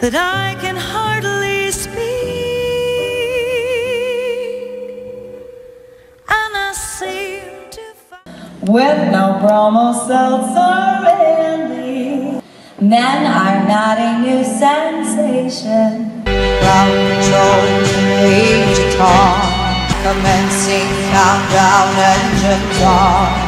so that I can hardly speak. And I seem to find. With no promo self-surrendering Men are not a new sensation Ground control to Major Tom Commencing countdown engines on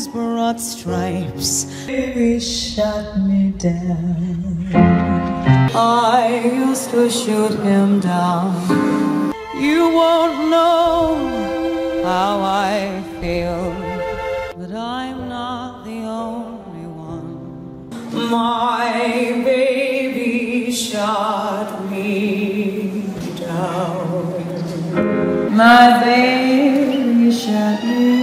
whose broad stripes Baby shut me down I used to shoot him down. You won't know how I feel, but I'm not the only one. My baby shot me down. My baby shut me down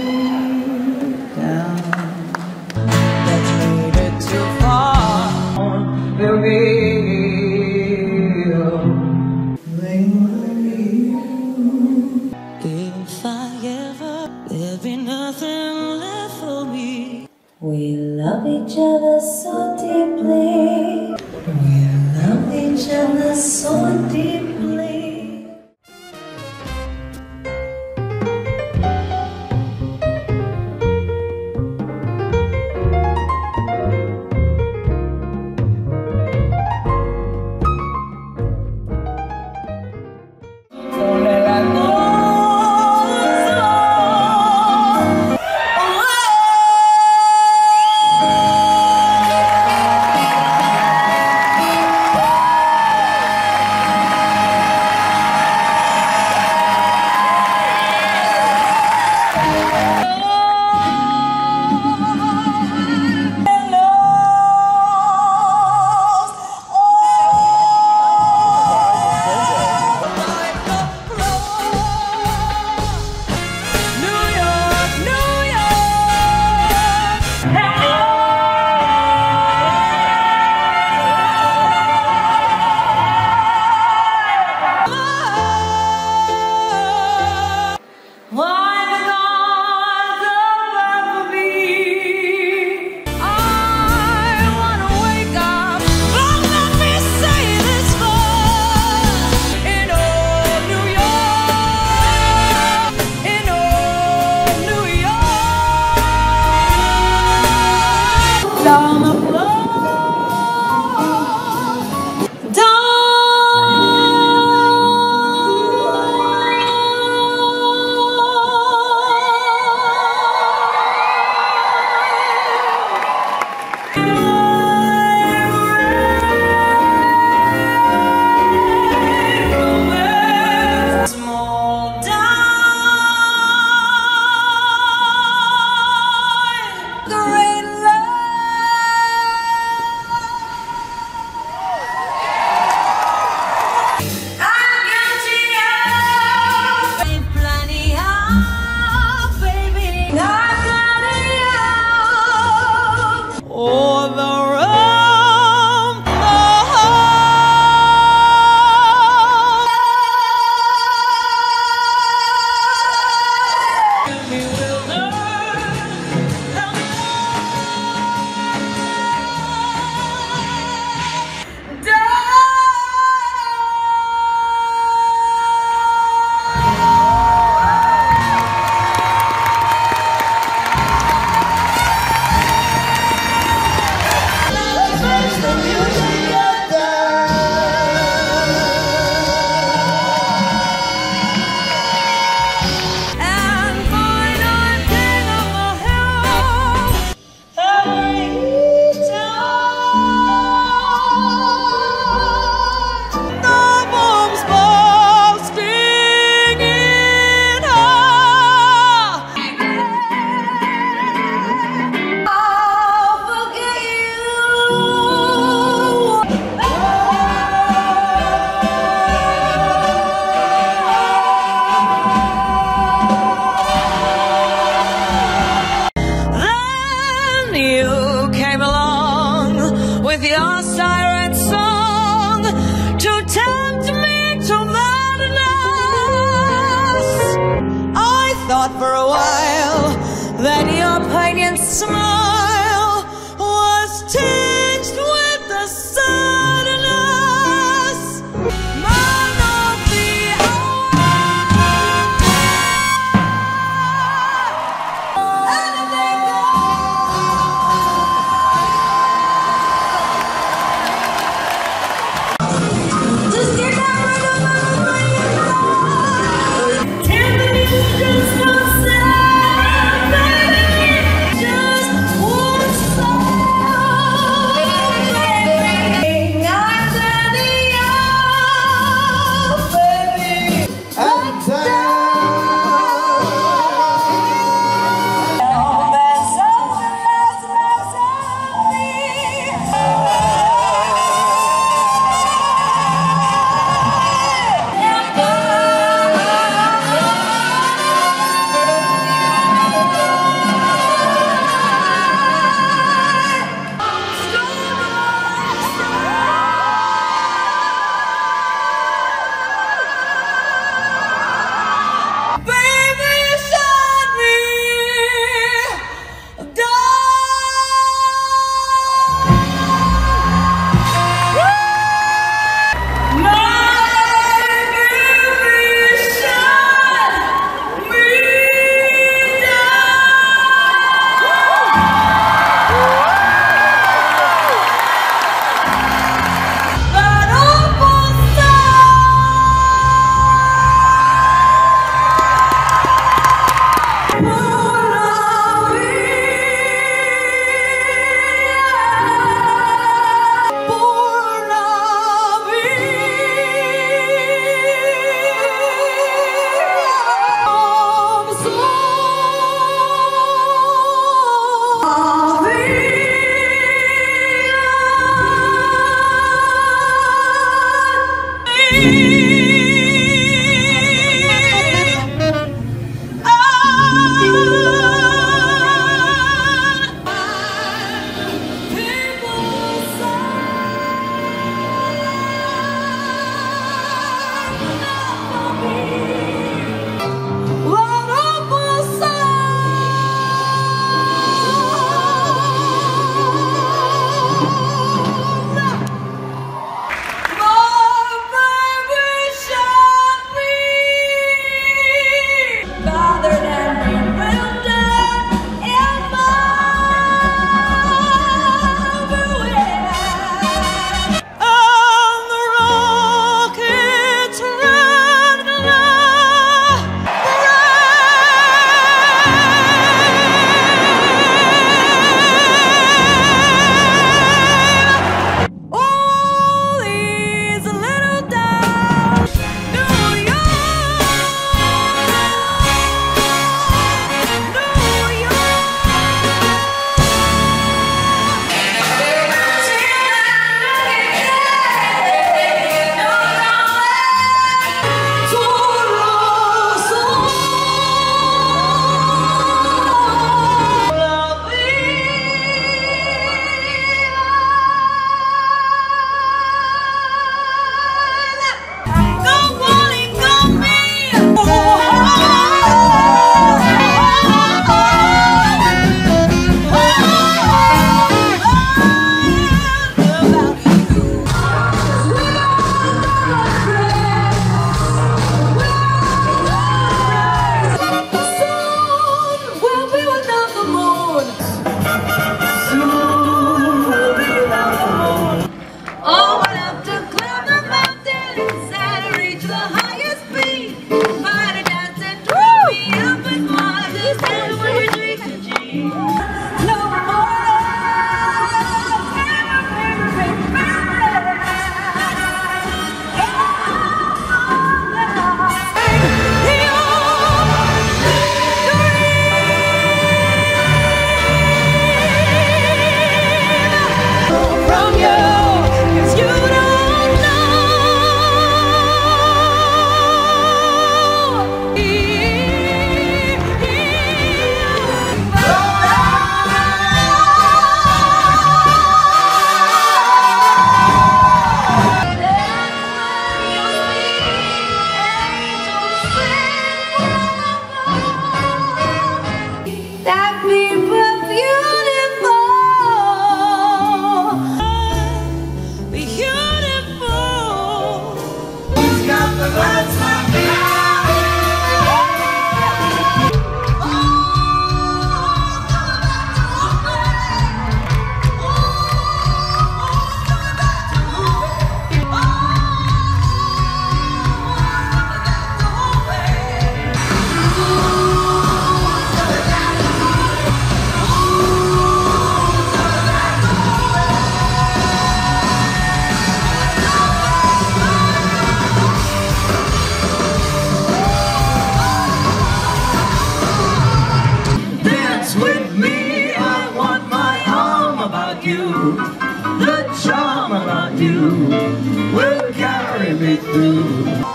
you will carry me through.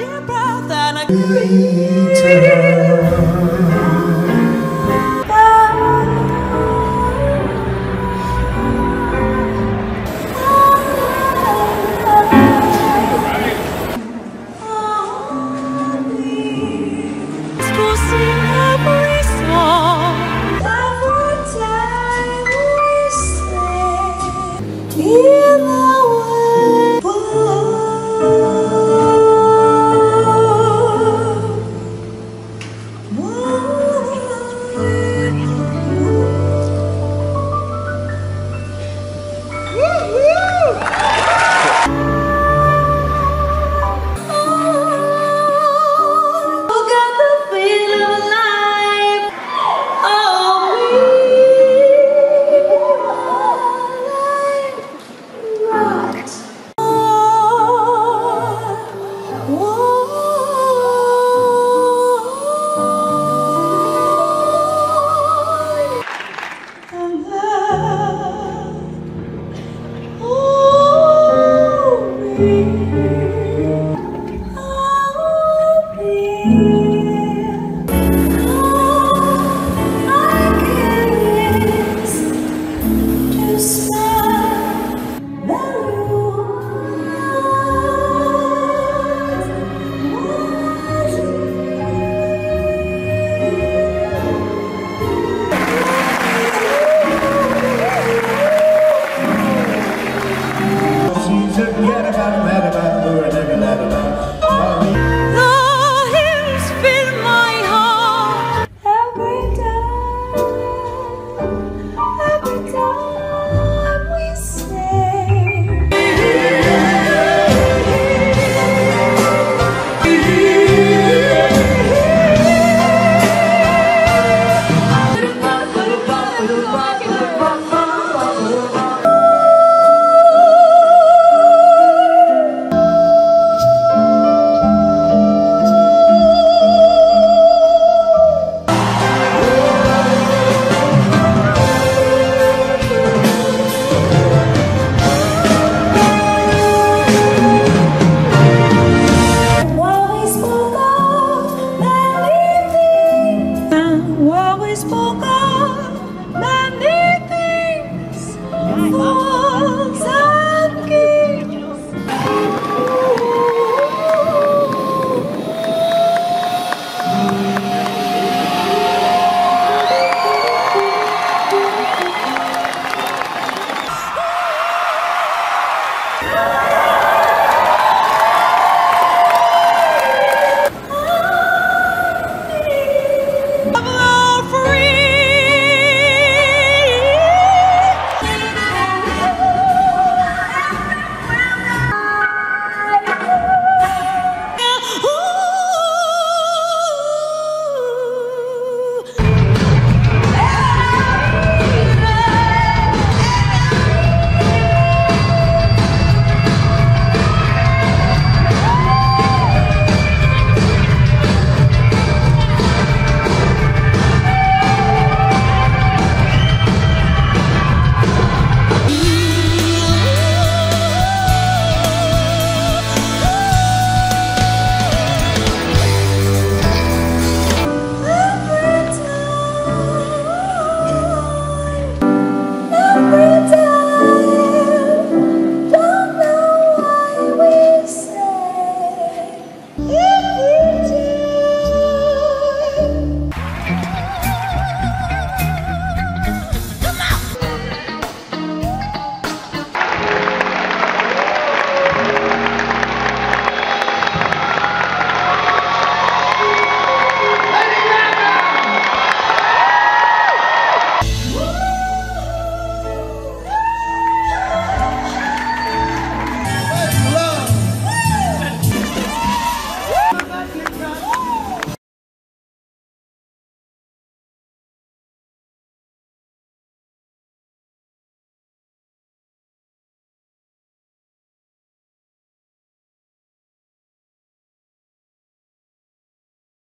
dear brother, and I